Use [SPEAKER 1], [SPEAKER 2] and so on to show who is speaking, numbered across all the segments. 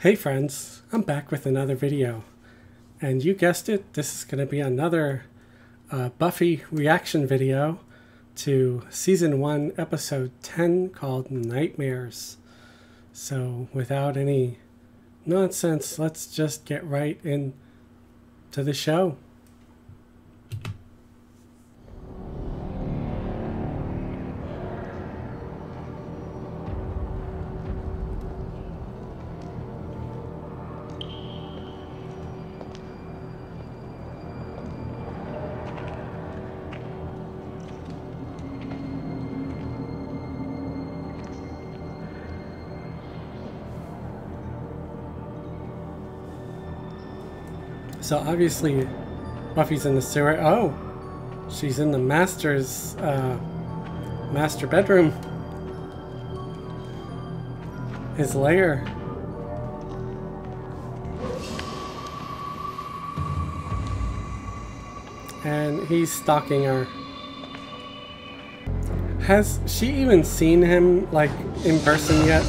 [SPEAKER 1] Hey friends, I'm back with another video. And you guessed it, this is going to be another uh, Buffy reaction video to Season 1, Episode 10 called Nightmares. So without any nonsense, let's just get right into the show. So obviously, Buffy's in the sewer. Oh, she's in the master's uh, master bedroom. His lair. And he's stalking her. Has she even seen him like in person yet?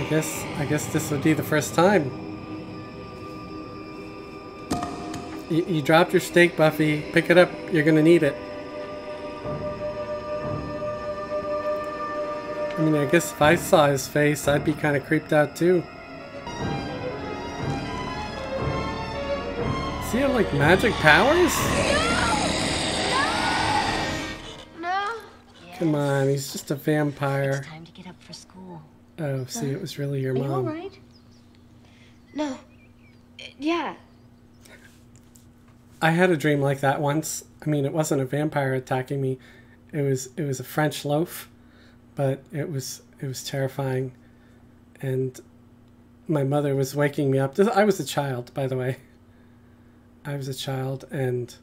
[SPEAKER 1] I guess I guess this would be the first time. You, you dropped your steak, Buffy. Pick it up. You're gonna need it. I mean, I guess if I saw his face, I'd be kind of creeped out too. Does he have like magic powers?
[SPEAKER 2] No. No.
[SPEAKER 1] Come on, he's just a vampire.
[SPEAKER 3] It's time to get up for school.
[SPEAKER 1] Oh, see, it was really your
[SPEAKER 3] Are you all
[SPEAKER 1] mom.
[SPEAKER 3] right?
[SPEAKER 2] No. Uh, yeah.
[SPEAKER 1] I had a dream like that once. I mean, it wasn't a vampire attacking me. It was it was a French loaf, but it was it was terrifying. And my mother was waking me up. I was a child, by the way. I was a child, and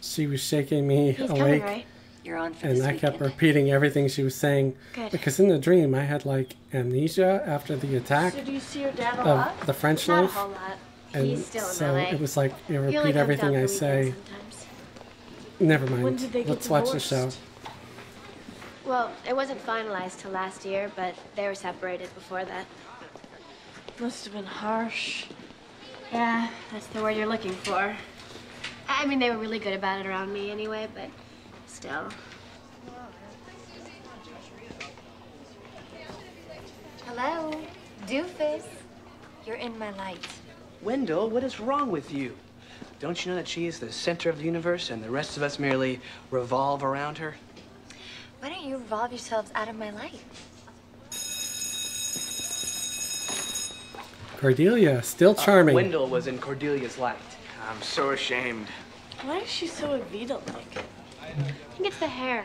[SPEAKER 1] she was shaking me
[SPEAKER 2] He's
[SPEAKER 1] awake,
[SPEAKER 2] coming, right?
[SPEAKER 3] You're on for
[SPEAKER 1] and
[SPEAKER 3] this
[SPEAKER 1] I kept repeating everything she was saying
[SPEAKER 2] Good.
[SPEAKER 1] because in the dream I had like amnesia after the attack
[SPEAKER 2] So do you see your dad a lot?
[SPEAKER 1] the French
[SPEAKER 2] Not a
[SPEAKER 1] loaf.
[SPEAKER 2] whole lot.
[SPEAKER 1] And
[SPEAKER 2] He's still in
[SPEAKER 1] so
[SPEAKER 2] LA.
[SPEAKER 1] it was like you
[SPEAKER 2] He
[SPEAKER 1] repeat
[SPEAKER 2] comes
[SPEAKER 1] everything I say.
[SPEAKER 2] sometimes.
[SPEAKER 1] Never mind.
[SPEAKER 4] When did they get
[SPEAKER 1] Let's watch the show.
[SPEAKER 2] Well, it wasn't finalized till last year, but they were separated before that.
[SPEAKER 4] Must have been harsh.
[SPEAKER 2] Yeah, that's the word you're looking for. I mean, they were really good about it around me anyway, but still.
[SPEAKER 3] Hello, doofus. You're in my light.
[SPEAKER 5] Wendell, what is wrong with you? Don't you know that she is the center of the universe and the rest of us merely revolve around her?
[SPEAKER 3] Why don't you revolve yourselves out of my light?
[SPEAKER 1] Cordelia, still uh, charming.
[SPEAKER 5] Wendell was in Cordelia's light.
[SPEAKER 6] I'm so ashamed.
[SPEAKER 4] Why is she so Evita-like?
[SPEAKER 2] I think it's the hair.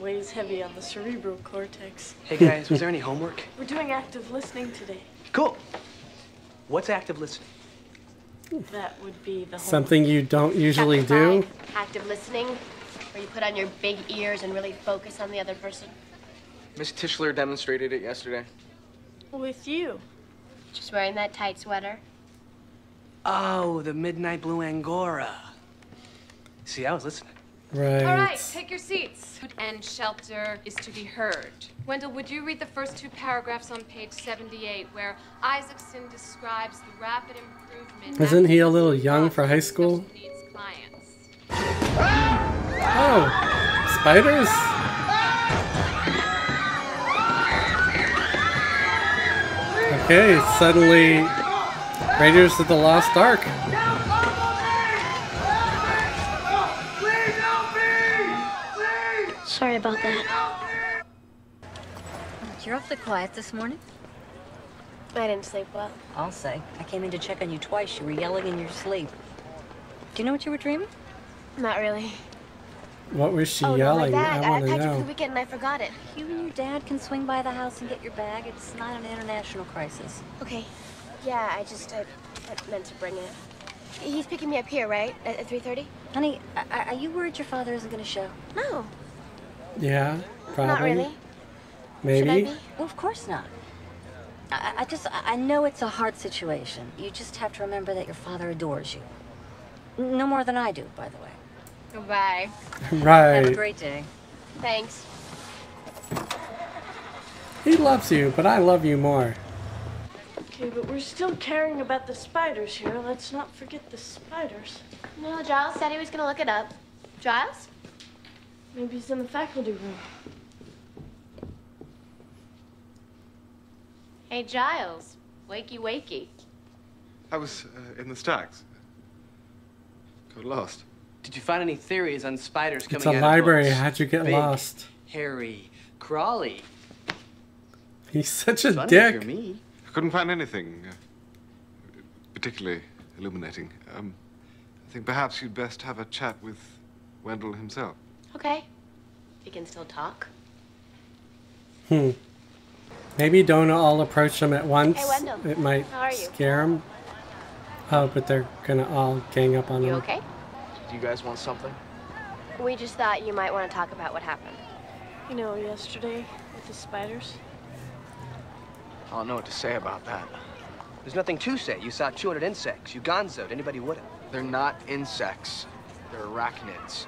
[SPEAKER 4] Weighs heavy on the cerebral cortex.
[SPEAKER 5] Hey guys, was there any homework?
[SPEAKER 4] We're doing active listening today.
[SPEAKER 5] Cool. What's active listening?
[SPEAKER 4] That would be the whole.
[SPEAKER 1] Something you don't usually
[SPEAKER 2] Chapter
[SPEAKER 1] do.
[SPEAKER 2] five, active listening, where you put on your big ears and really focus on the other person.
[SPEAKER 6] Miss Tischler demonstrated it yesterday.
[SPEAKER 4] With you.
[SPEAKER 2] Just wearing that tight sweater.
[SPEAKER 5] Oh, the midnight blue angora. See, I was listening.
[SPEAKER 1] Right.
[SPEAKER 7] All right, take your seats. Food and shelter is to be heard. Wendell, would you read the first two paragraphs on page 78 where Isaacson describes the rapid improvement?
[SPEAKER 1] Isn't he a little young for high school? Oh, spiders? Okay, suddenly Raiders of the Lost Ark.
[SPEAKER 2] Sorry about that.
[SPEAKER 3] You're awfully quiet this morning.
[SPEAKER 2] I didn't sleep well.
[SPEAKER 3] I'll say. I came in to check on you twice. You were yelling in your sleep. Do you know what you were dreaming?
[SPEAKER 2] Not really.
[SPEAKER 1] What was she
[SPEAKER 2] oh, no,
[SPEAKER 1] yelling?
[SPEAKER 2] my bag.
[SPEAKER 1] I
[SPEAKER 2] I,
[SPEAKER 1] want
[SPEAKER 2] packed it for the weekend and I forgot it.
[SPEAKER 3] You and your dad can swing by the house and get your bag. It's not an international crisis.
[SPEAKER 2] Okay. Yeah, I just I, I meant to bring it. He's picking me up here, right? At, at 3.30?
[SPEAKER 3] Honey, are, are you worried your father isn't going to show?
[SPEAKER 2] No,
[SPEAKER 1] Yeah, probably.
[SPEAKER 2] not really. Should I
[SPEAKER 1] Maybe.
[SPEAKER 2] be?
[SPEAKER 3] Well, of course not. I, I just, I I know it's a hard situation. You just have to remember that your father adores you. No more than I do, by the way.
[SPEAKER 2] Goodbye. Right.
[SPEAKER 3] Have a great day.
[SPEAKER 2] Thanks.
[SPEAKER 1] He loves you, but I love you more.
[SPEAKER 4] Okay, but we're still caring about the spiders here. Let's not forget the spiders.
[SPEAKER 2] No, Giles said he was gonna look it up. Giles?
[SPEAKER 4] Maybe he's in the faculty room.
[SPEAKER 2] Hey, Giles. Wakey, wakey.
[SPEAKER 8] I was uh, in the stacks. Got lost.
[SPEAKER 5] Did you find any theories on spiders coming
[SPEAKER 1] It's a
[SPEAKER 5] out
[SPEAKER 1] library.
[SPEAKER 5] books?
[SPEAKER 1] How'd you get
[SPEAKER 5] Big,
[SPEAKER 1] lost?
[SPEAKER 5] Harry, crawly.
[SPEAKER 1] He's such a
[SPEAKER 5] Funny
[SPEAKER 1] dick.
[SPEAKER 5] you're me.
[SPEAKER 8] I couldn't find anything uh, particularly illuminating. Um, I think perhaps you'd best have a chat with Wendell himself.
[SPEAKER 2] Okay. He can still talk.
[SPEAKER 1] Hmm. Maybe don't all approach him at once.
[SPEAKER 2] Hey, Wendell.
[SPEAKER 1] It might
[SPEAKER 2] How are you?
[SPEAKER 1] scare him. Oh, but they're gonna all gang up on
[SPEAKER 2] You
[SPEAKER 1] him.
[SPEAKER 2] okay?
[SPEAKER 6] Do you guys want something?
[SPEAKER 2] We just thought you might want to talk about what happened.
[SPEAKER 4] You know, yesterday with the spiders.
[SPEAKER 6] I don't know what to say about that.
[SPEAKER 5] There's nothing to say. You saw 200 insects. You gonzoed. Anybody would have.
[SPEAKER 6] They're not insects. They're arachnids.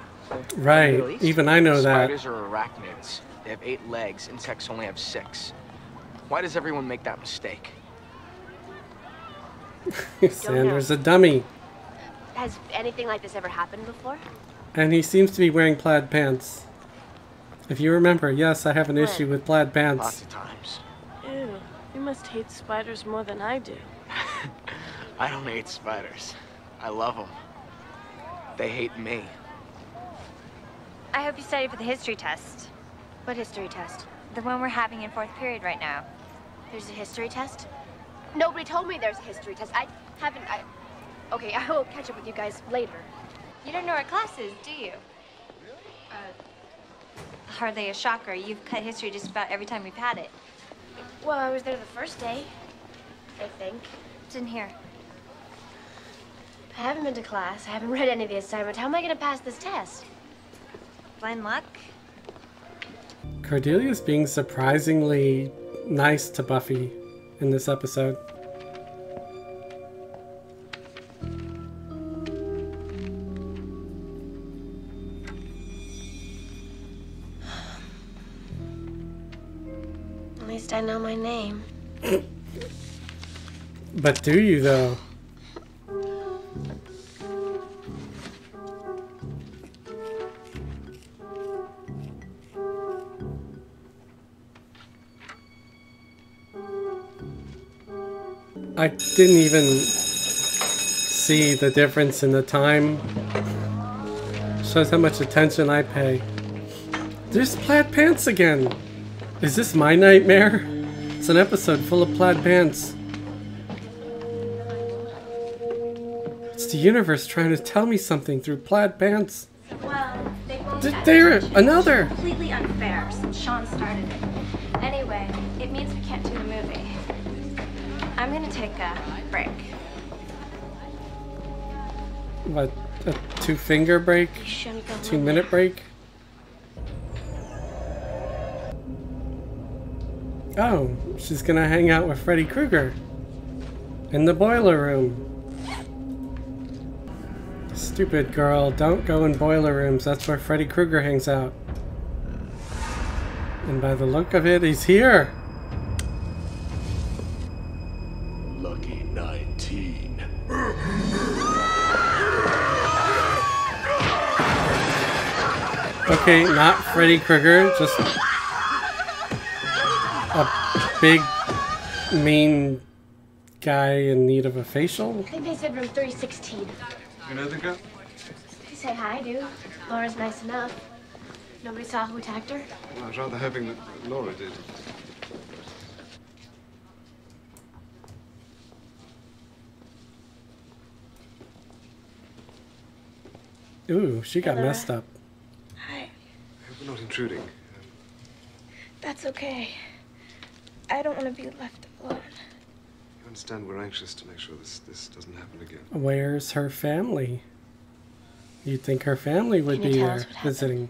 [SPEAKER 1] Right.
[SPEAKER 5] Middle
[SPEAKER 1] Even I know that.
[SPEAKER 6] Spiders are arachnids. They have eight legs. Insects only have six. Why does everyone make that mistake?
[SPEAKER 1] Xander's a dummy,
[SPEAKER 2] Has anything like this ever happened before?
[SPEAKER 1] and he seems to be wearing plaid pants. If you remember, yes, I have an
[SPEAKER 2] When?
[SPEAKER 1] issue with plaid
[SPEAKER 6] Lots
[SPEAKER 1] pants.
[SPEAKER 6] of times.
[SPEAKER 4] Ew, you must hate spiders more than I do.
[SPEAKER 6] I don't hate spiders. I love them. They hate me.
[SPEAKER 9] I hope you studied for the history test.
[SPEAKER 2] What history test?
[SPEAKER 9] The one we're having in fourth period right now.
[SPEAKER 2] There's a history test? Nobody told me there's a history test. I haven't. I. Okay, I will catch up with you guys later.
[SPEAKER 9] You don't know what class is, do you? Uh, hardly a shocker. You've cut history just about every time we've had it.
[SPEAKER 2] Well, I was there the first day. I think.
[SPEAKER 9] It's in here.
[SPEAKER 2] I haven't been to class. I haven't read any of the assignments. How am I going to pass this test?
[SPEAKER 9] Blind luck?
[SPEAKER 1] Cordelia's being surprisingly nice to Buffy in this episode.
[SPEAKER 2] At least I know my name.
[SPEAKER 1] But do you, though? Didn't even see the difference in the time. Shows how much attention I pay. There's plaid pants again. Is this my nightmare? It's an episode full of plaid pants. It's the universe trying to tell me something through plaid pants.
[SPEAKER 9] Well, they won't
[SPEAKER 1] Th-
[SPEAKER 9] have
[SPEAKER 1] there, another. What, a two finger break? Two
[SPEAKER 2] in
[SPEAKER 1] minute break? Oh, she's gonna hang out with Freddy Krueger in the boiler room. Stupid girl, don't go in boiler rooms. That's where Freddy Krueger hangs out. And by the look of it, he's here. Okay, not Freddy Krueger, just a big, mean guy in need of a facial.
[SPEAKER 2] I think they said room 316.
[SPEAKER 8] You know the girl?
[SPEAKER 2] They say hi, do. Laura's nice enough. Nobody saw who attacked her?
[SPEAKER 8] Well, I was rather hoping that Laura did.
[SPEAKER 1] Ooh, she got
[SPEAKER 4] Hello.
[SPEAKER 1] messed up.
[SPEAKER 4] Hi.
[SPEAKER 8] I hope we're not intruding.
[SPEAKER 4] That's okay. I don't want to be left alone.
[SPEAKER 8] you understand we're anxious to make sure this, this doesn't happen again.
[SPEAKER 1] Where's her family? You'd think her family would be
[SPEAKER 2] tell
[SPEAKER 1] there
[SPEAKER 2] us what happened?
[SPEAKER 1] visiting.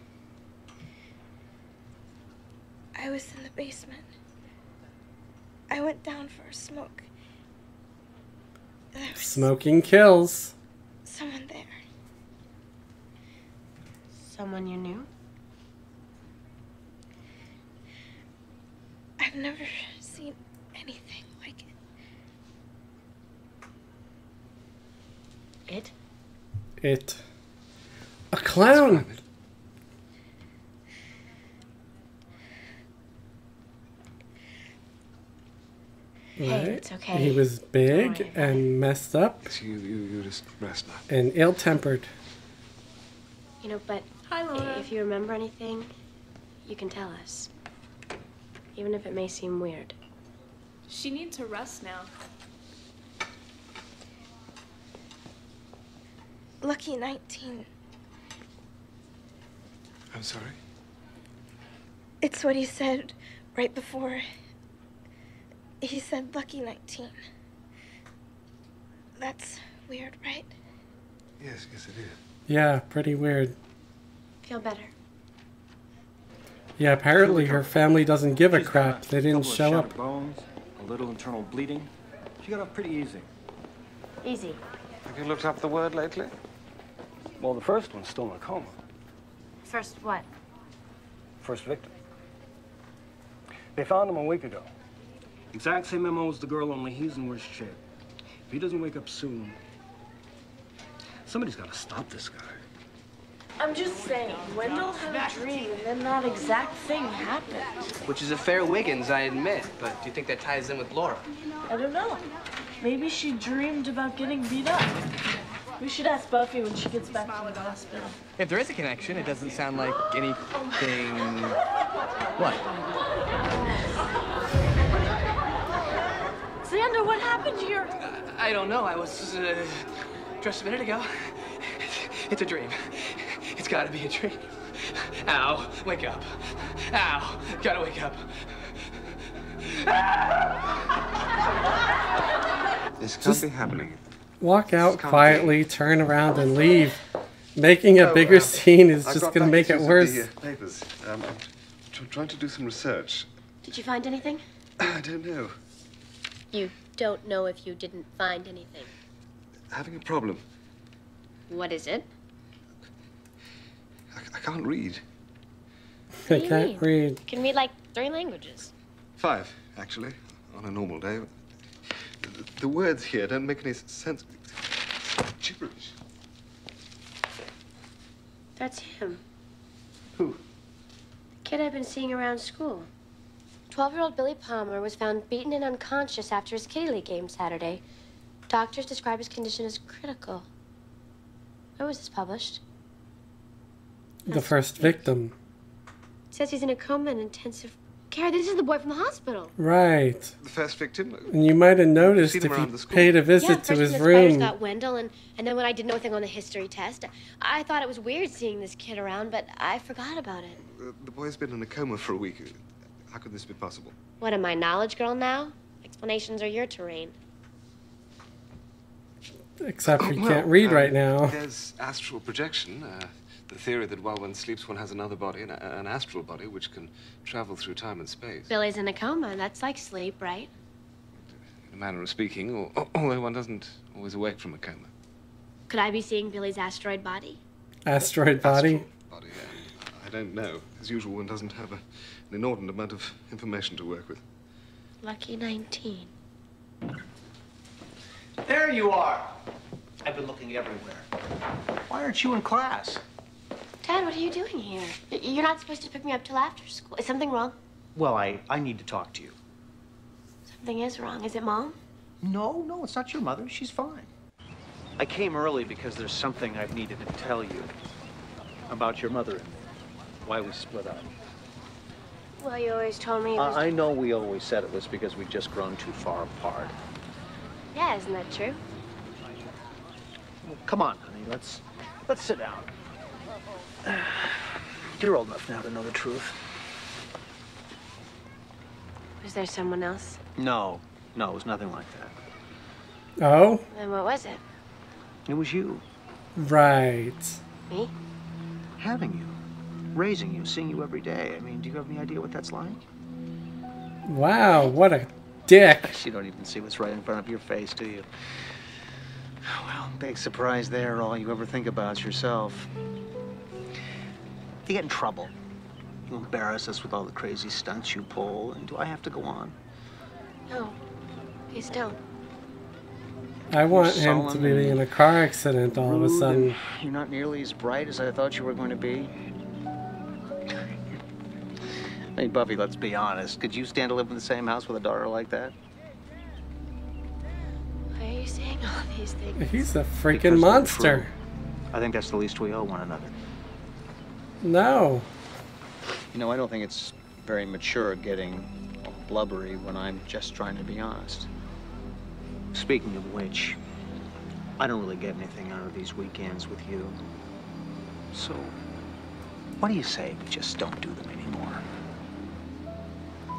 [SPEAKER 4] I was in the basement. I went down for a smoke. There was
[SPEAKER 1] Smoking kills.
[SPEAKER 4] someone there.
[SPEAKER 2] Someone you knew?
[SPEAKER 4] never seen anything like it.
[SPEAKER 1] It? It. A clown!
[SPEAKER 2] Hey, it's okay.
[SPEAKER 1] He was big right. and messed up.
[SPEAKER 8] You, you, you, just messed up.
[SPEAKER 1] And ill-tempered.
[SPEAKER 2] You know, but Hi, if you remember anything, you can tell us. Even if it may seem weird.
[SPEAKER 10] She needs her rest now.
[SPEAKER 4] Lucky 19.
[SPEAKER 8] I'm sorry.
[SPEAKER 4] It's what he said right before. He said lucky 19. That's weird, right?
[SPEAKER 8] Yes, yes, it is.
[SPEAKER 1] Yeah, pretty weird.
[SPEAKER 2] Feel better.
[SPEAKER 1] Yeah, apparently her family doesn't give a crap. They didn't show up.
[SPEAKER 11] bones, a little internal bleeding. She got off pretty easy.
[SPEAKER 2] Easy.
[SPEAKER 8] Have you looked up the word lately?
[SPEAKER 11] Well, the first one's still in a coma.
[SPEAKER 2] First, what?
[SPEAKER 11] First victim. They found him a week ago. Exact same MO as the girl, only he's in worse shape. If he doesn't wake up soon, somebody's got to stop this guy.
[SPEAKER 12] I'm just saying, Wendell had a dream, and then that exact thing happened.
[SPEAKER 5] Which is a fair Wiggins, I admit. But do you think that ties in with Laura?
[SPEAKER 12] I don't know. Maybe she dreamed about getting beat up. We should ask Buffy when she gets back from the hospital.
[SPEAKER 6] If there is a connection, it doesn't sound like anything. What?
[SPEAKER 12] Xander, what happened here?
[SPEAKER 5] I don't know. I was uh, just a minute ago. It's a dream. It's gotta be a dream. Ow, wake up. Ow, gotta wake up.
[SPEAKER 8] This can't
[SPEAKER 1] Just-
[SPEAKER 8] be happening.
[SPEAKER 1] Walk out quietly, turn around, and leave. Making a bigger scene is
[SPEAKER 8] I've
[SPEAKER 1] just gonna make it worse.
[SPEAKER 8] The, uh, papers. Um, I'm tr- trying to do some research.
[SPEAKER 2] Did you find anything?
[SPEAKER 8] I don't know.
[SPEAKER 2] You don't know if you didn't find anything.
[SPEAKER 8] Having a problem.
[SPEAKER 2] What is it?
[SPEAKER 8] I, I can't read.
[SPEAKER 1] I can't
[SPEAKER 2] mean?
[SPEAKER 1] read.
[SPEAKER 2] You can read like three languages.
[SPEAKER 8] Five, actually, on a normal day. The, the words here don't make any s- sense. Gibberish.
[SPEAKER 2] That's him.
[SPEAKER 8] Who?
[SPEAKER 2] The kid I've been seeing around school. 12 year old Billy Palmer was found beaten and unconscious after his Kitty League game Saturday. Doctors describe his condition as critical. Where was this published?
[SPEAKER 1] The first victim.
[SPEAKER 2] Says he's in a coma in intensive care. This is the boy from the hospital.
[SPEAKER 1] Right.
[SPEAKER 8] The first victim?
[SPEAKER 1] And you might have noticed
[SPEAKER 8] seen
[SPEAKER 1] if you
[SPEAKER 8] around the school.
[SPEAKER 1] paid a visit
[SPEAKER 2] yeah,
[SPEAKER 1] to
[SPEAKER 2] first
[SPEAKER 1] his
[SPEAKER 2] when the spiders
[SPEAKER 1] room.
[SPEAKER 2] got Wendell, and, and then when I did nothing on the history test, I thought it was weird seeing this kid around, but I forgot about it.
[SPEAKER 8] Uh, the boy's been in a coma for a week. How could this be possible?
[SPEAKER 2] What am I, knowledge girl now? Explanations are your terrain.
[SPEAKER 1] Except you
[SPEAKER 8] Well,
[SPEAKER 1] can't read
[SPEAKER 8] um,
[SPEAKER 1] right now.
[SPEAKER 8] There's astral projection. Uh, the theory that while one sleeps, one has another body, an, an astral body, which can travel through time and space.
[SPEAKER 2] Billy's in a coma. That's like sleep, right?
[SPEAKER 8] In a manner of speaking, al- although one doesn't always awake from a coma.
[SPEAKER 2] Could I be seeing Billy's asteroid body?
[SPEAKER 1] Asteroid body.
[SPEAKER 8] Astral Body, um, I don't know. As usual, one doesn't have a, an inordinate amount of information to work with.
[SPEAKER 2] Lucky 19.
[SPEAKER 13] There you are. I've been looking everywhere. Why aren't you in class?
[SPEAKER 2] Dad, what are you doing here? You're not supposed to pick me up till after school. Is something wrong?
[SPEAKER 13] Well, I, I need to talk to you.
[SPEAKER 2] Something is wrong. Is it Mom?
[SPEAKER 13] No, no, it's not your mother. She's fine. I came early because there's something I've needed to tell you about your mother and me. Why we split up.
[SPEAKER 2] Well, you always told me it was...
[SPEAKER 13] I I know we always said it was because we'd just grown too far apart.
[SPEAKER 2] Yeah, isn't that true?
[SPEAKER 13] Well, come on, honey. Let's let's sit down. You're old enough now to know the truth.
[SPEAKER 2] Was there someone else?
[SPEAKER 13] No, no, it was nothing like that.
[SPEAKER 1] Oh,
[SPEAKER 2] Then what was it?
[SPEAKER 13] It was you.
[SPEAKER 1] right.
[SPEAKER 2] Me?
[SPEAKER 13] Having you. Raising you, seeing you every day. I mean, do you have any idea what that's like?
[SPEAKER 1] Wow, what a dick.
[SPEAKER 13] You don't even see what's right in front of your face, do you? Well, big surprise there. All you ever think about is yourself. You get in trouble. You embarrass us with all the crazy stunts you pull, and do I have to go on?
[SPEAKER 2] No. Please don't.
[SPEAKER 1] I want
[SPEAKER 13] You're
[SPEAKER 1] him to be in a car accident all of a sudden.
[SPEAKER 13] You're not nearly as bright as I thought you were going to be. Hey, Buffy, let's be honest. Could you stand to live in the same house with a daughter like that?
[SPEAKER 2] Why are you saying all these things?
[SPEAKER 1] He's a freaking
[SPEAKER 13] they're
[SPEAKER 1] monster.
[SPEAKER 13] I think that's the least we owe one another.
[SPEAKER 1] No.
[SPEAKER 13] You know, I don't think it's very mature getting blubbery when I'm just trying to be honest. Speaking of which, I don't really get anything out of these weekends with you. So, what do you say we just don't do them anymore?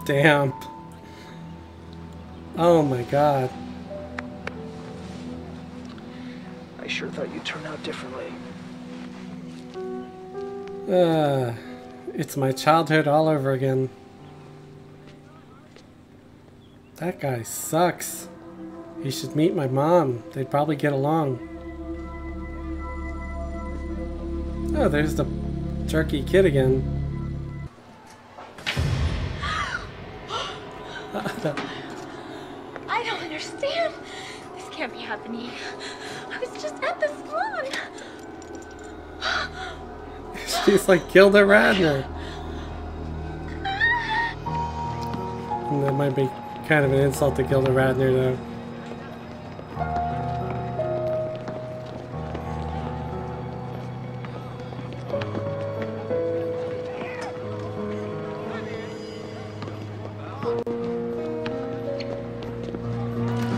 [SPEAKER 1] Damn. Oh my god.
[SPEAKER 13] I sure thought you'd turn out differently.
[SPEAKER 1] Uh, it's my childhood all over again. That guy sucks. He should meet my mom. They'd probably get along. Oh, there's the jerky kid again. She's like Gilda Radner. And that might be kind of an insult to Gilda Radner, though.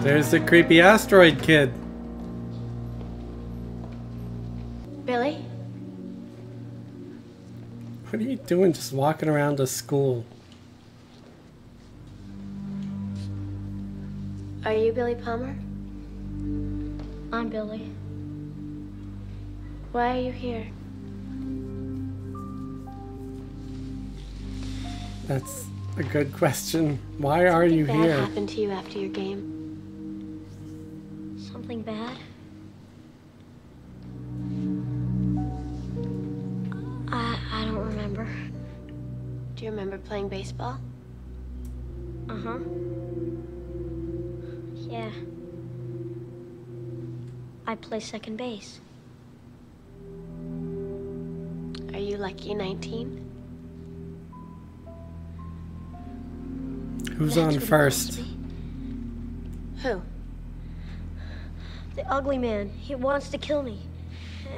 [SPEAKER 1] There's the creepy asteroid kid. Doing just walking around to school?
[SPEAKER 2] Are you Billy Palmer?
[SPEAKER 3] I'm Billy.
[SPEAKER 2] Why are you here?
[SPEAKER 1] That's a good question. Why are you
[SPEAKER 2] Bad
[SPEAKER 1] here?
[SPEAKER 2] happened to you after your game.
[SPEAKER 3] Play second base.
[SPEAKER 2] Are you lucky 19?
[SPEAKER 1] Who's
[SPEAKER 3] That's
[SPEAKER 1] on first?
[SPEAKER 2] Who?
[SPEAKER 3] The ugly man. He wants to kill me.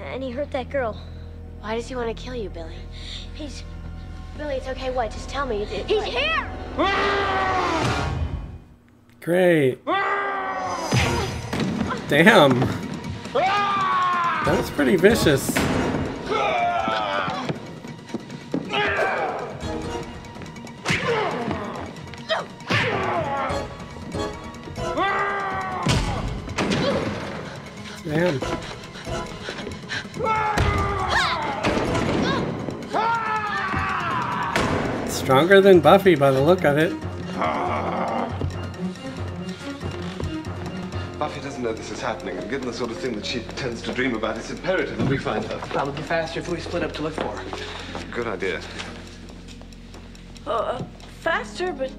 [SPEAKER 3] And he hurt that girl.
[SPEAKER 2] Why does he want to kill you, Billy?
[SPEAKER 3] He's
[SPEAKER 2] Billy, it's okay. What? Just tell me. It-
[SPEAKER 3] He's
[SPEAKER 2] what?
[SPEAKER 3] here!
[SPEAKER 1] Great. Ah! Damn. That was pretty vicious. Damn. Stronger than Buffy by the look of it.
[SPEAKER 8] Buffy this is happening, and given the sort of thing that she tends to dream about, it's imperative that we find her.
[SPEAKER 5] Probably be faster if we split up to look for her.
[SPEAKER 8] Good idea.
[SPEAKER 12] Uh, uh, faster, but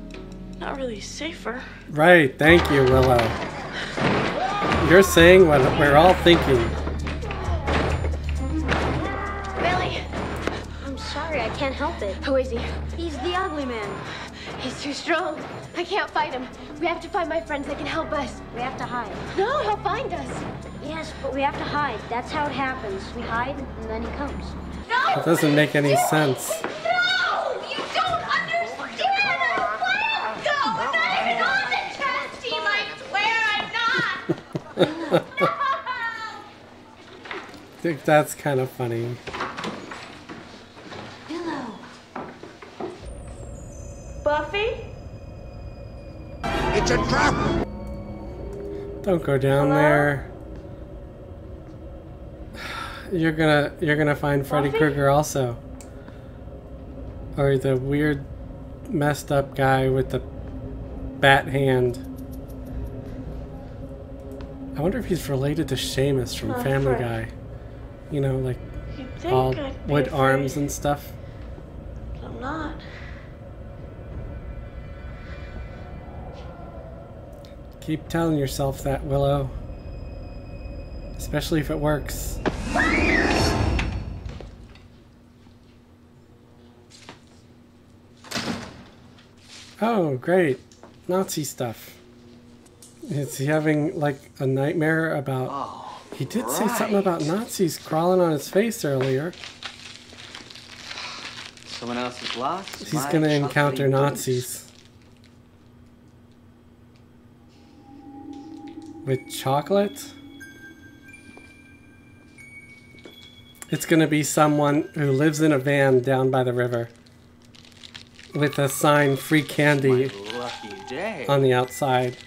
[SPEAKER 12] not really safer.
[SPEAKER 1] Right, thank you, Willow. You're saying what we're all thinking.
[SPEAKER 2] Billy!
[SPEAKER 3] I'm sorry, I can't help it.
[SPEAKER 2] Who is he?
[SPEAKER 3] He's the ugly man.
[SPEAKER 2] He's too strong. I can't fight him. We have to find my friends that can help us.
[SPEAKER 3] We have to hide.
[SPEAKER 2] No, he'll find us.
[SPEAKER 3] Yes, but we have to hide. That's how it happens. We hide, and then he comes. No!
[SPEAKER 1] It doesn't make any sense.
[SPEAKER 9] No! You don't understand! I will go! Not even on the chess team, I swear I'm not!
[SPEAKER 1] I think that's kind of funny.
[SPEAKER 12] Buffy?
[SPEAKER 14] It's a trap!
[SPEAKER 1] Don't go down there. You're gonna you're gonna find Freddy Krueger also. Or the weird messed up guy with the bat hand. I wonder if he's related to Seamus from
[SPEAKER 12] Oh,
[SPEAKER 1] Family Guy. You know, like all
[SPEAKER 12] I'd
[SPEAKER 1] wood
[SPEAKER 12] afraid,
[SPEAKER 1] arms and stuff. Keep telling yourself that, Willow. Especially if it works. Oh, great. Nazi stuff. Is he having like a nightmare about.
[SPEAKER 13] Oh,
[SPEAKER 1] he did say something about Nazis crawling on his face earlier.
[SPEAKER 15] Someone else is lost.
[SPEAKER 1] He's gonna encounter. Nazis. With chocolate? It's gonna be someone who lives in a van down by the river. With a sign free candy
[SPEAKER 15] Lucky day.
[SPEAKER 1] on the outside.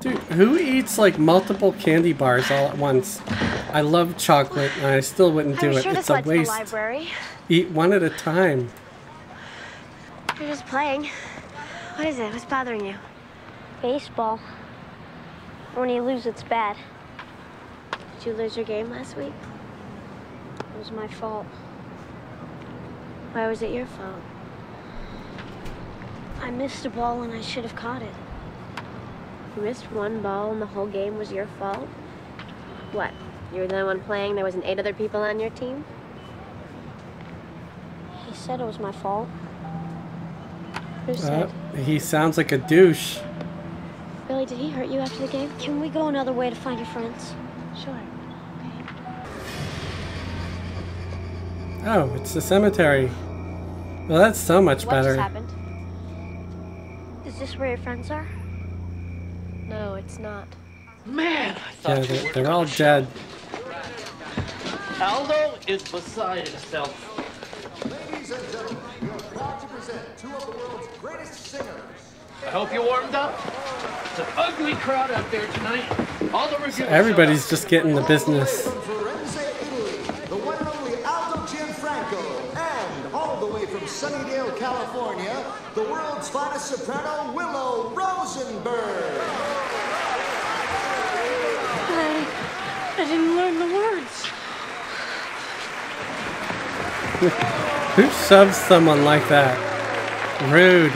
[SPEAKER 1] Dude, who eats like multiple candy bars all at once? I love chocolate and I still wouldn't do
[SPEAKER 2] I'm
[SPEAKER 1] it.
[SPEAKER 2] sure
[SPEAKER 1] it's a
[SPEAKER 2] led to the
[SPEAKER 1] waste. Eat one at a time.
[SPEAKER 2] You're just playing. What is it? What's bothering you? Baseball. When you lose, it's bad. Did you lose your game last week? It was my fault. Why was it your fault? I missed a ball and I should have caught it. You missed one ball and the whole game was your fault? What? You were the only one playing? There wasn't eight other people on your team? He said it was my fault. Who said?
[SPEAKER 1] Uh, he sounds like a douche.
[SPEAKER 2] Billy, did he hurt you after the game? Can we go another way to find your friends? Sure.
[SPEAKER 1] Oh, it's the cemetery. Well, that's so much
[SPEAKER 2] what
[SPEAKER 1] better.
[SPEAKER 2] just happened? Is this where your friends are? No, it's not.
[SPEAKER 15] Man,
[SPEAKER 1] Yeah, they're, they're all dead.
[SPEAKER 15] Aldo is beside himself.
[SPEAKER 14] Greatest singers.
[SPEAKER 15] I hope you warmed up. It's an ugly crowd out there tonight. All the reviews.
[SPEAKER 1] Everybody's just getting the business.
[SPEAKER 14] From Firenze, Italy, the one and only Aldo Gianfranco. And all the way from Sunnydale, California, the world's finest soprano, Willow Rosenberg.
[SPEAKER 12] I, I didn't learn the words.
[SPEAKER 1] Who shoves someone like that? Rude.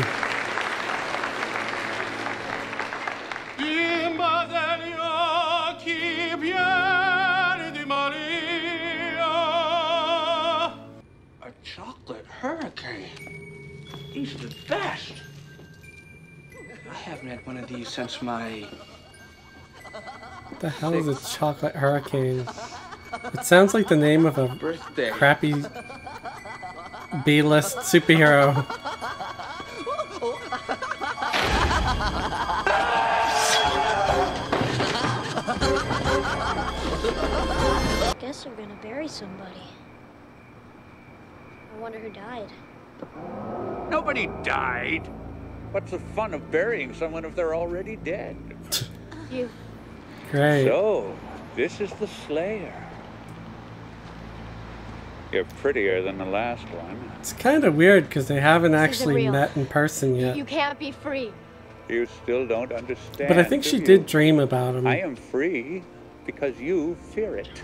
[SPEAKER 15] A chocolate hurricane. He's the best. I haven't had one of these since my.
[SPEAKER 1] What the hell is a chocolate hurricane? It sounds like the name of a
[SPEAKER 15] Birthday.
[SPEAKER 1] crappy B-list superhero.
[SPEAKER 2] We're bury somebody. I wonder who died.
[SPEAKER 16] Nobody died. What's the fun of burying someone if they're already dead?
[SPEAKER 2] You.
[SPEAKER 1] Great.
[SPEAKER 16] So, this is the Slayer. You're prettier than the last one.
[SPEAKER 1] It's kind of weird because they haven't
[SPEAKER 2] isn't
[SPEAKER 1] actually met in person yet.
[SPEAKER 2] You can't be free.
[SPEAKER 16] You still don't understand.
[SPEAKER 1] But I think
[SPEAKER 16] do
[SPEAKER 1] she
[SPEAKER 16] you?
[SPEAKER 1] did dream about him.
[SPEAKER 16] I am free because you fear it.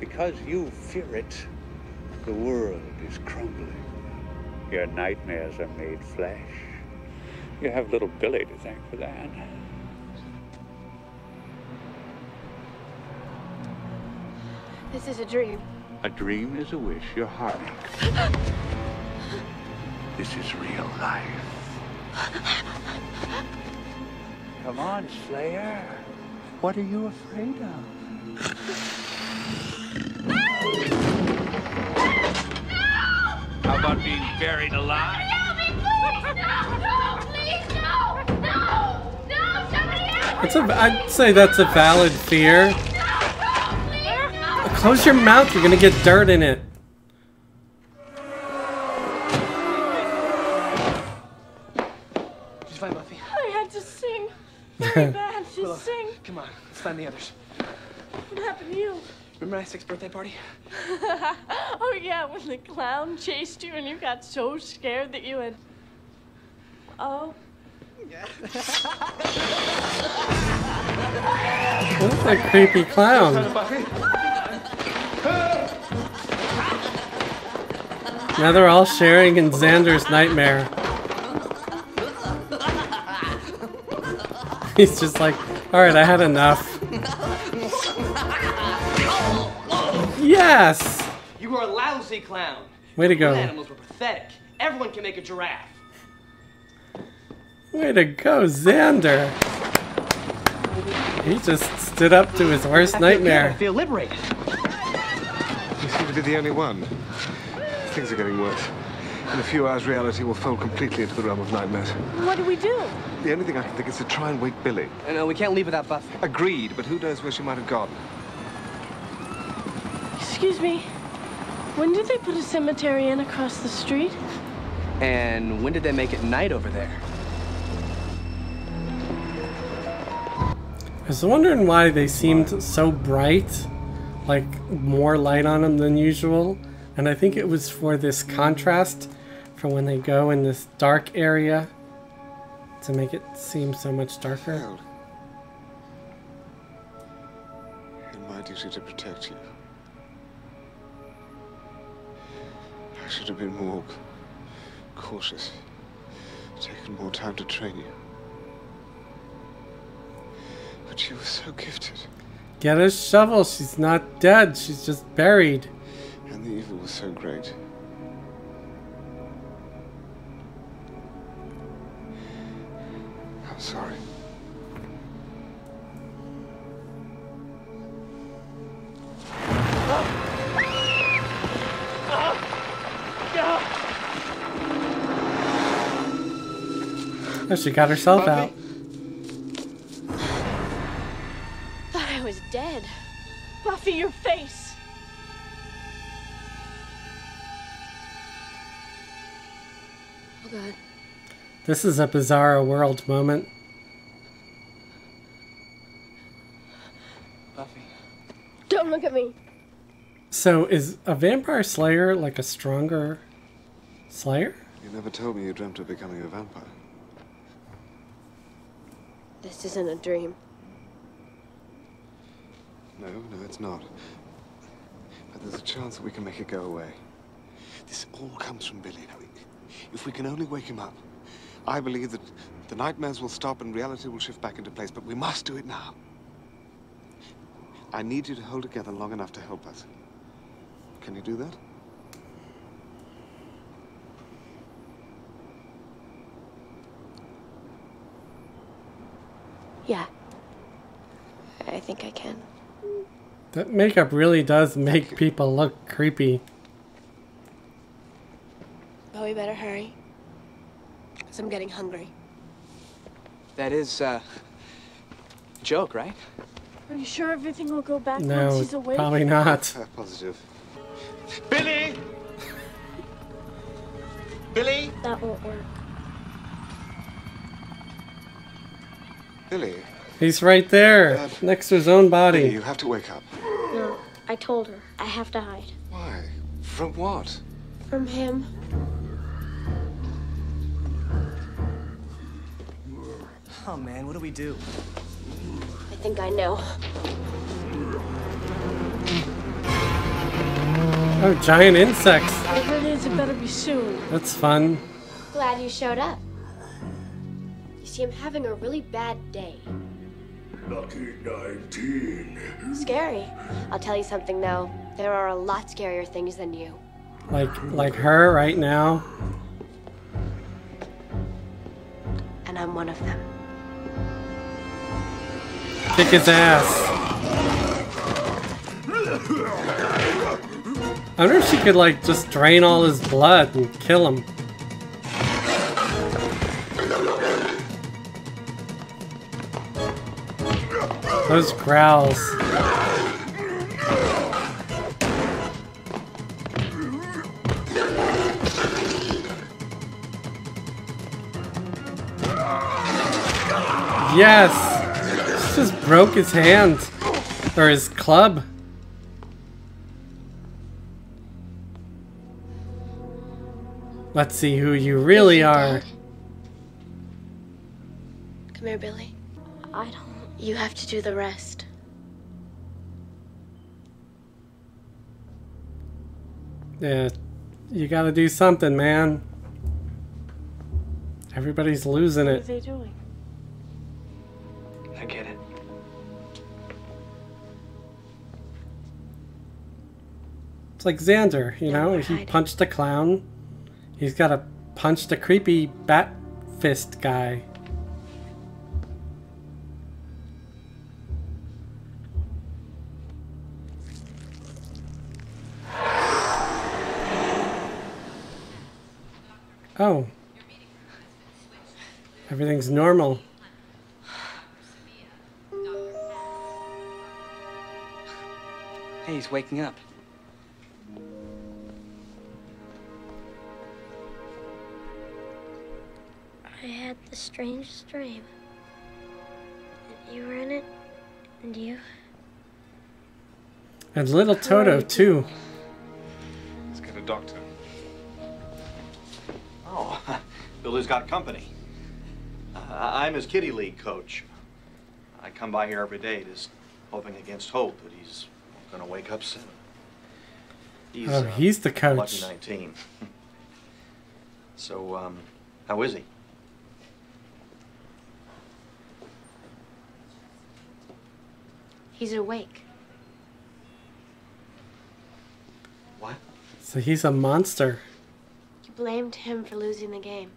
[SPEAKER 16] Because you fear it, the world is crumbling. Your nightmares are made flesh. You have little Billy to thank for that.
[SPEAKER 2] This is a dream.
[SPEAKER 16] A dream is a wish your heart makes. This is real life. Come on, Slayer. What are you afraid of? How about being buried alive?
[SPEAKER 1] It's a, I'd say that's a valid fear. Close your mouth, you're gonna get dirt in it.
[SPEAKER 5] Did you find Buffy?
[SPEAKER 12] I had to sing. Very bad. Just
[SPEAKER 5] Willow,
[SPEAKER 12] sing.
[SPEAKER 5] Come on, let's find the others.
[SPEAKER 12] What happened to you?
[SPEAKER 5] Remember my sixth birthday party?
[SPEAKER 12] oh yeah, when the clown chased you and you got so scared that you had. Oh. Yeah.
[SPEAKER 1] That's a creepy clown. Now they're all sharing in Xander's nightmare. He's just like, all right, I had enough. Yes!
[SPEAKER 17] You were a lousy clown.
[SPEAKER 1] Way to go.
[SPEAKER 17] Real animals were pathetic. Everyone can make a giraffe.
[SPEAKER 1] Way to go, Xander. He just stood up to his worst
[SPEAKER 17] I feel good. I feel liberated.
[SPEAKER 8] You seem to be the only one. Things are getting worse. In a few hours, reality will fold completely into the realm of nightmares.
[SPEAKER 12] What do we do?
[SPEAKER 8] The only thing I can think is to try and wake Billy.
[SPEAKER 17] No, no, we can't leave without Buffy.
[SPEAKER 8] Agreed, but who knows where she might have gone?
[SPEAKER 12] Excuse me. When did they put a cemetery in across the street?
[SPEAKER 17] And when did they make it night over there?
[SPEAKER 1] I was wondering why they seemed so bright, like more light on them than usual. And I think it was for this contrast from when they go in this dark area to make it seem so much darker.
[SPEAKER 8] In my duty to protect you. Should have been more cautious. Taken more time to train you. But you were so gifted.
[SPEAKER 1] Get a shovel. She's not dead. She's just buried.
[SPEAKER 8] And the evil was so great. I'm sorry.
[SPEAKER 1] Oh, she got herself out.
[SPEAKER 12] Thought I was dead. Buffy, your face.
[SPEAKER 2] Oh god.
[SPEAKER 1] This is a bizarre world moment.
[SPEAKER 17] Buffy.
[SPEAKER 12] Don't look at me.
[SPEAKER 1] So is a vampire slayer like a stronger slayer?
[SPEAKER 8] You never told me you dreamt of becoming a vampire.
[SPEAKER 2] This isn't a dream.
[SPEAKER 8] No, no, it's not. But there's a chance that we can make it go away. This all comes from Billy. Now, if we can only wake him up, I believe that the nightmares will stop and reality will shift back into place. But we must do it now. I need you to hold together long enough to help us. Can you do that?
[SPEAKER 2] Yeah. I think I can.
[SPEAKER 1] That makeup really does make people look creepy.
[SPEAKER 2] But we better hurry. Because I'm getting hungry.
[SPEAKER 17] That is, uh, a joke, right?
[SPEAKER 12] Are you sure everything will go back once
[SPEAKER 1] No,
[SPEAKER 12] he's awake?
[SPEAKER 1] probably not.
[SPEAKER 8] Uh, positive.
[SPEAKER 17] Billy! Billy!
[SPEAKER 12] That won't work.
[SPEAKER 8] Billy,
[SPEAKER 1] He's right there, next to his own body.
[SPEAKER 8] Billy, you have to wake up.
[SPEAKER 2] No, I told her. I have to hide.
[SPEAKER 8] Why? From what?
[SPEAKER 2] From him.
[SPEAKER 17] Oh man, what do we do?
[SPEAKER 2] I think I know.
[SPEAKER 1] Oh, giant insects.
[SPEAKER 12] Whatever it is, it better be soon.
[SPEAKER 1] That's fun.
[SPEAKER 2] Glad you showed up. You see, I'm having a really bad day.
[SPEAKER 18] Lucky 19.
[SPEAKER 2] Scary. I'll tell you something though. There are a lot scarier things than you.
[SPEAKER 1] Like like her right now.
[SPEAKER 2] And I'm one of them.
[SPEAKER 1] Kick his ass. I wonder if she could like just drain all his blood and kill him. Those growls. Yes! She just broke his hand. Or his club. Let's see who you really are.
[SPEAKER 2] Come here, Billy. You have to do the rest.
[SPEAKER 1] Yeah, you gotta do something, man. Everybody's losing it.
[SPEAKER 12] What are they doing? I get it.
[SPEAKER 1] It's like Xander, you no, know? He punched a clown. He's gotta punch the creepy bat fist guy. Oh. Everything's normal.
[SPEAKER 17] Hey, he's waking up.
[SPEAKER 2] I had the strangest dream. And you were in it, and you.
[SPEAKER 1] And little Toto, too.
[SPEAKER 19] Let's get a doctor. Billy's got company. Uh, I'm his kitty league coach. I come by here every day just hoping against hope that he's going to wake up soon. He's,
[SPEAKER 1] Oh, he's the coach.
[SPEAKER 19] Lucky 19. so, um, how is he?
[SPEAKER 2] He's awake. What?
[SPEAKER 1] So he's a monster.
[SPEAKER 2] You blamed him for losing the game.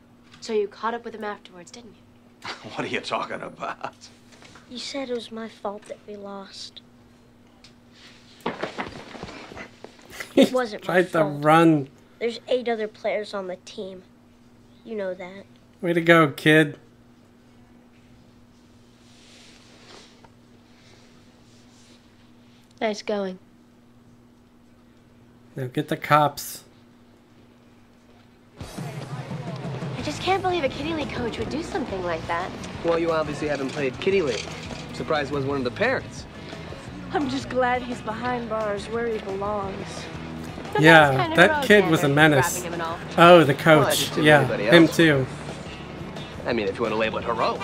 [SPEAKER 2] So you caught up with him afterwards, didn't you?
[SPEAKER 19] what are you talking about?
[SPEAKER 2] You said it was my fault that we lost.
[SPEAKER 1] It
[SPEAKER 2] wasn't my
[SPEAKER 1] Tried to run.
[SPEAKER 2] There's eight other players on the team. You know that.
[SPEAKER 1] Way to go, kid.
[SPEAKER 2] Nice going.
[SPEAKER 1] Now get the cops.
[SPEAKER 2] Can't believe a kitty league coach would do something like that.
[SPEAKER 5] Well, you obviously haven't played Kitty League. Surprised it was one of the parents.
[SPEAKER 12] I'm just glad he's behind bars where he belongs.
[SPEAKER 1] Yeah, that kid was a menace.
[SPEAKER 2] grabbing him and all.
[SPEAKER 1] Oh, the coach.
[SPEAKER 5] did too,
[SPEAKER 1] yeah, him too.
[SPEAKER 5] I mean, if you want to label it heroic.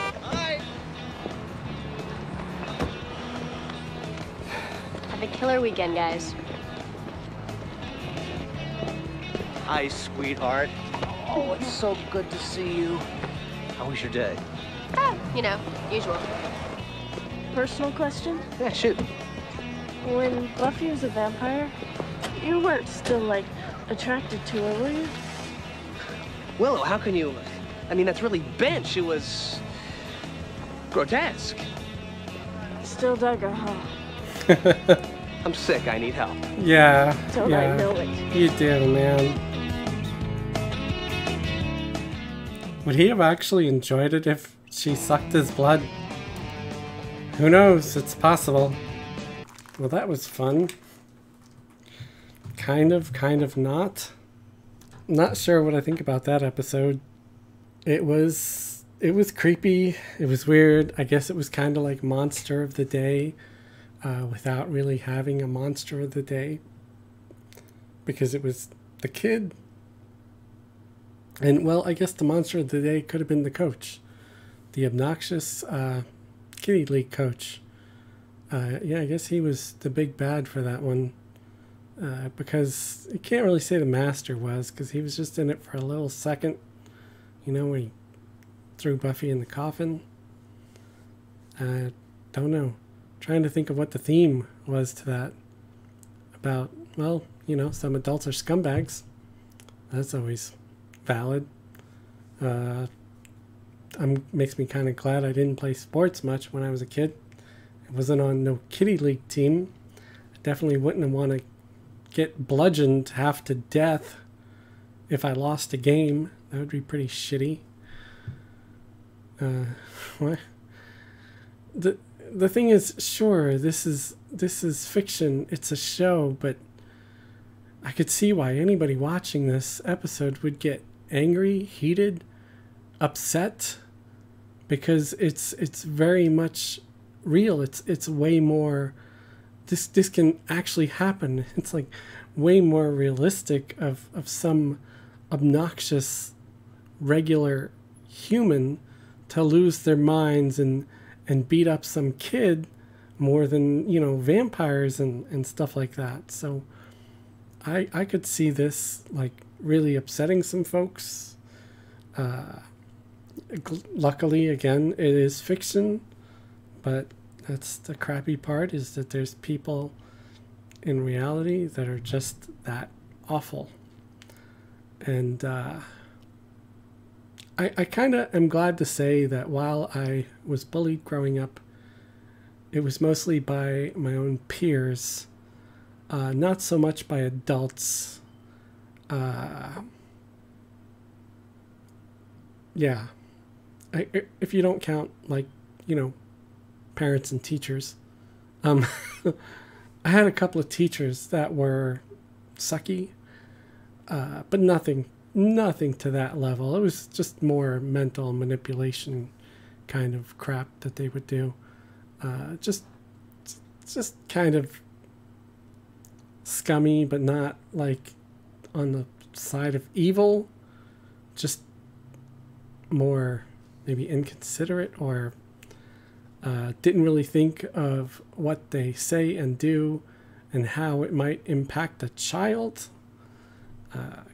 [SPEAKER 2] Have a killer weekend, guys.
[SPEAKER 13] Hi, sweetheart. Oh, it's so good to see you. How was your day?
[SPEAKER 2] Ah, you know, usual.
[SPEAKER 12] Personal question?
[SPEAKER 5] Yeah, shoot.
[SPEAKER 12] When Buffy was a vampire, you weren't still, like, attracted to her, were you?
[SPEAKER 5] Willow, how can you? I mean, that's really bench. It was grotesque.
[SPEAKER 12] Still dug her, huh?
[SPEAKER 5] I'm sick. I need help.
[SPEAKER 1] Yeah.
[SPEAKER 12] Don't I know it?
[SPEAKER 1] You do, man. Would he have actually enjoyed it if she sucked his blood? Who knows? It's possible. Well, that was fun. Kind of, kind of not. Not sure what I think about that episode. It was it was creepy. It was weird. I guess it was kind of like monster of the day uh, without really having a monster of the day because it was the kid. And well, I guess the monster of the day could have been the coach, the obnoxious uh, kitty league coach. Uh, yeah, I guess he was the big bad for that one. Uh, because you can't really say the master was, because he was just in it for a little second. You know, when he threw Buffy in the coffin. Uh, don't know. Trying to think of what the theme was to that. About, well, you know, some adults are scumbags. That's always valid. Uh, um, makes me kind of glad I didn't play sports much when I was a kid. I wasn't on no kitty league team. I definitely wouldn't want to get bludgeoned half to death if I lost a game. That would be pretty shitty. Uh, what? The the thing is, sure, this is this is fiction. It's a show, but I could see why anybody watching this episode would get angry, heated, upset because it's it's very much real. It's it's way more this this can actually happen. It's like way more realistic of, of some obnoxious regular human to lose their minds and and beat up some kid more than, you know, vampires and, and stuff like that. So I I could see this like really upsetting some folks. Uh, gl- luckily, again, it is fiction, but that's the crappy part is that there's people in reality that are just that awful. And uh, I, I kind of am glad to say that while I was bullied growing up, it was mostly by my own peers, uh, not so much by adults. Uh, yeah. I, if you don't count, like, you know, parents and teachers. Um, I had a couple of teachers that were sucky, uh, but nothing, nothing to that level. It was just more mental manipulation kind of crap that they would do. Uh, just, just kind of scummy, but not like on the side of evil. Just more maybe inconsiderate or uh, didn't really think of what they say and do and how it might impact a child.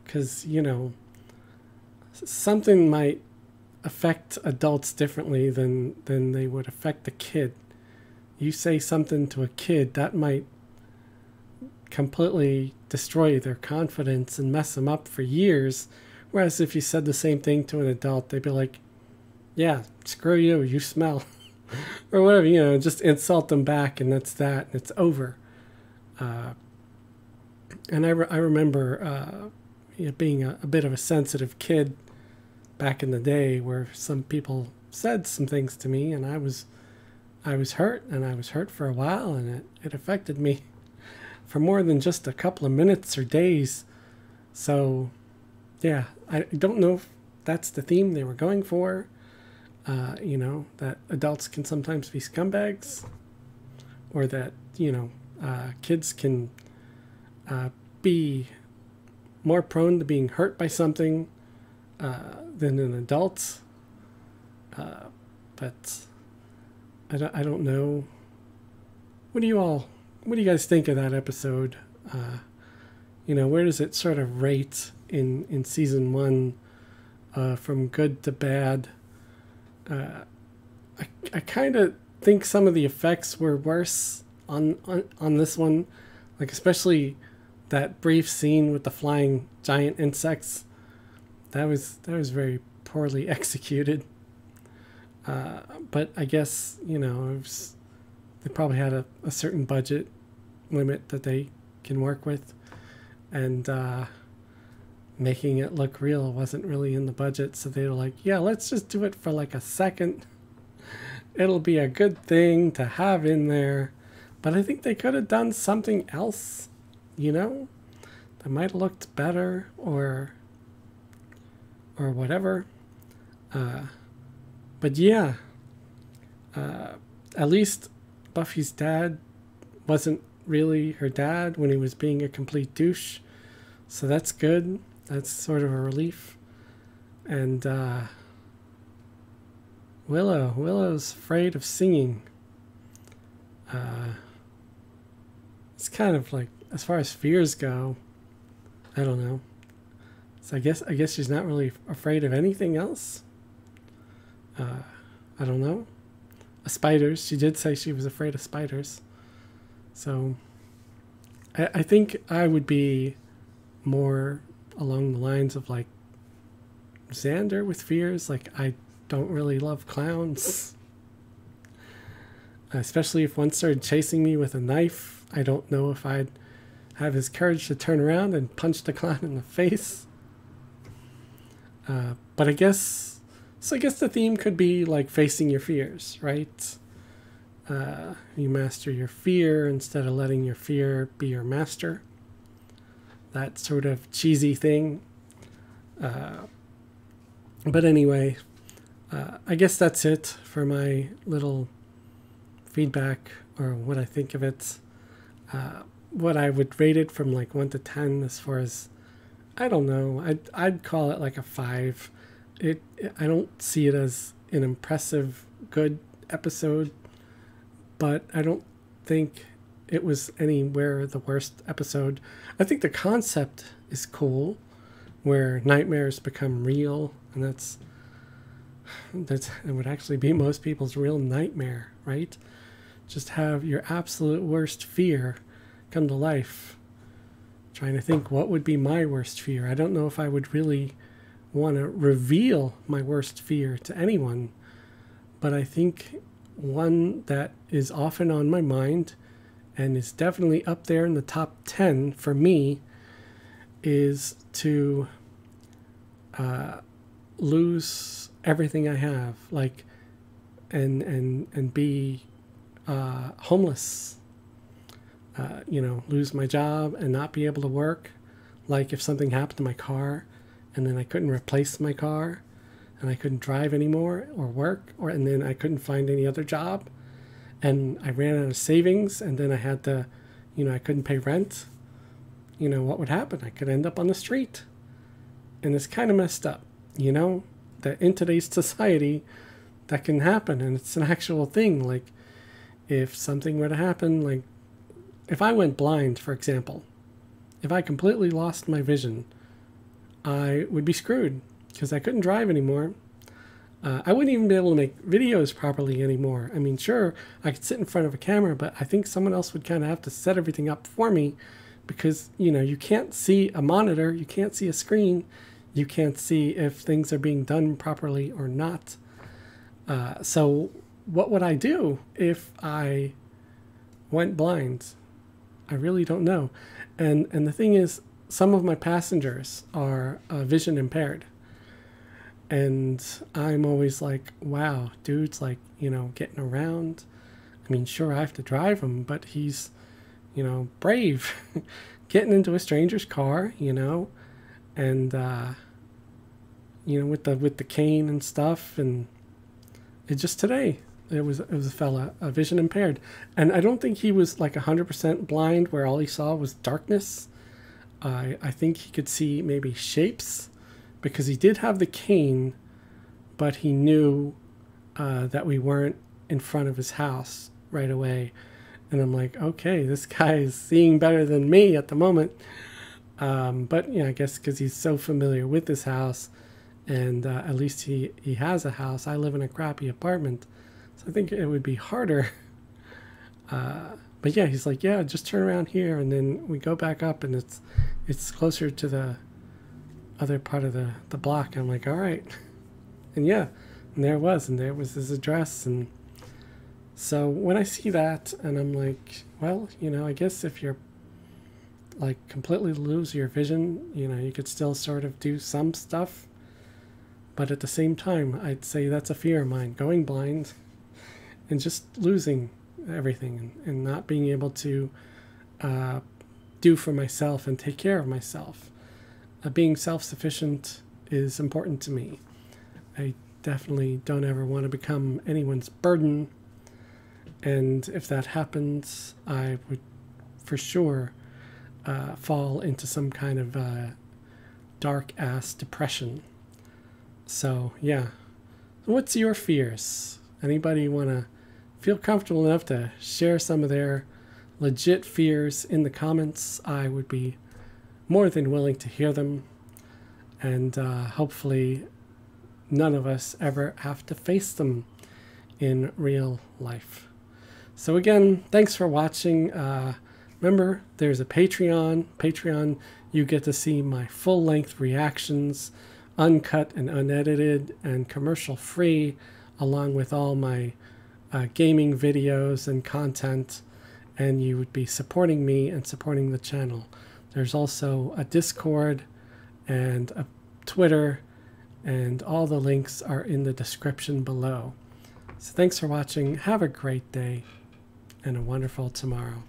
[SPEAKER 1] Because, uh, you know, something might affect adults differently than, than they would affect a kid. You say something to a kid, that might completely destroy their confidence and mess them up for years. Whereas if you said the same thing to an adult, they'd be like, yeah, screw you, you smell. or whatever, you know, just insult them back and that's that, and it's over. Uh, and I, re- I remember uh, you know, being a, a, bit of a sensitive kid back in the day where some people said some things to me and I was I was hurt and I was hurt for a while and it, it affected me for more than just a couple of minutes or days. So yeah, I don't know if that's the theme they were going for. Uh, you know, that adults can sometimes be scumbags, or that, you know, uh, kids can uh, be more prone to being hurt by something uh, than an adult. Uh, but I don't, I don't know. What do you all, what do you guys think of that episode? Uh, you know, where does it sort of rate in, in season one from good to bad? uh, I, I kind of think some of the effects were worse on, on on this one, like especially that brief scene with the flying giant insects. That was that was very poorly executed. Uh, but I guess you know it was, they probably had a, a certain budget limit that they can work with, and uh, making it look real wasn't really in the budget. So they were like, yeah, let's just do it for like a second. It'll be a good thing to have in there. But I think they could have done something else, you know, that might have looked better or or whatever. Uh, but yeah, uh, at least Buffy's dad wasn't really her dad when he was being a complete douche. So that's good that's sort of a relief. And uh, Willow, Willow's afraid of singing. Uh, it's kind of like as far as fears go. I don't know. So I guess I guess she's not really afraid of anything else. Uh, I don't know. Spiders. She did say she was afraid of spiders. So I, I think I would be more along the lines of like Xander with fears. Like, I don't really love clowns. Especially if one started chasing me with a knife. I don't know if I'd have his courage to turn around and punch the clown in the face. Uh, but I guess, so I guess the theme could be like facing your fears, right? Uh, you master your fear instead of letting your fear be your master that sort of cheesy thing. Uh, but anyway, uh, I guess that's it for my little feedback or what I think of it. Uh, what I would rate it from like 1 to 10 as far as, I don't know, I'd, I'd call it like a 5. It, I don't see it as an impressive, good episode, but I don't think it was anywhere the worst episode. I think the concept is cool, where nightmares become real, and that's that's it would actually be most people's real nightmare, right? Just have your absolute worst fear come to life, trying to think what would be my worst fear. I don't know if I would really want to reveal my worst fear to anyone, but I think one that is often on my mind and is definitely up there in the top 10 for me is to uh, lose everything I have, like, and and and be uh, homeless. Uh, you know, lose my job and not be able to work. Like if something happened to my car, and then I couldn't replace my car, and I couldn't drive anymore or work, or and then I couldn't find any other job, and I ran out of savings, and then I had to, you know, I couldn't pay rent. You know what would happen? I could end up on the street, and it's kind of messed up. You know that in today's society, that can happen, and it's an actual thing. Like if something were to happen, like if I went blind, for example, if I completely lost my vision, I would be screwed because I couldn't drive anymore. Uh, I wouldn't even be able to make videos properly anymore. I mean, sure, I could sit in front of a camera, but I think someone else would kind of have to set everything up for me because, you know, you can't see a monitor, you can't see a screen, you can't see if things are being done properly or not. Uh, so, what would I do if I went blind? I really don't know. And and the thing is, some of my passengers are uh, vision impaired, and I'm always like, wow, dude's like you know getting around. I mean, sure, I have to drive him, but he's you know brave, getting into a stranger's car, you know, and uh, you know with the with the cane and stuff, and it just today it was it was a fella, a vision impaired, and I don't think he was like hundred percent blind, where all he saw was darkness. I I think he could see maybe shapes, because he did have the cane, but he knew uh, that we weren't in front of his house right away, and I'm like, okay, this guy is seeing better than me at the moment. Um, but you know, I guess because he's so familiar with this house, and uh, at least he he has a house. I live in a crappy apartment so I think it would be harder. Uh, but yeah, he's like, yeah, just turn around here, and then we go back up, and it's it's closer to the other part of the the block. I'm like, all right, and yeah, and there it was, and there was his address, and so when I see that, and I'm like, well, you know, I guess if you're like completely lose your vision, you know, you could still sort of do some stuff. But at the same time, I'd say that's a fear of mine. Going blind and just losing everything and, and not being able to uh, do for myself and take care of myself. Uh, being self sufficient is important to me. I definitely don't ever want to become anyone's burden. And if that happens, I would for sure uh, fall into some kind of uh, dark ass depression. So, yeah. What's your fears? Anybody want to feel comfortable enough to share some of their legit fears in the comments, I would be more than willing to hear them. And uh, hopefully, none of us ever have to face them in real life. So, again, thanks for watching. Uh, remember, there's a Patreon. Patreon, you get to see my full length reactions, uncut and unedited, and commercial free, along with all my uh, gaming videos and content, and you would be supporting me and supporting the channel. There's also a Discord and a Twitter, and all the links are in the description below. So thanks for watching. Have a great day and a wonderful tomorrow.